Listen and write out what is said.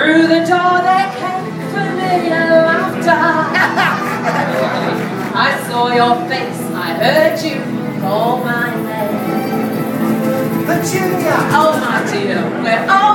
Through the door there came familiar laughter. I saw your face, I heard you call my name. Virginia. Oh my dear, we're all.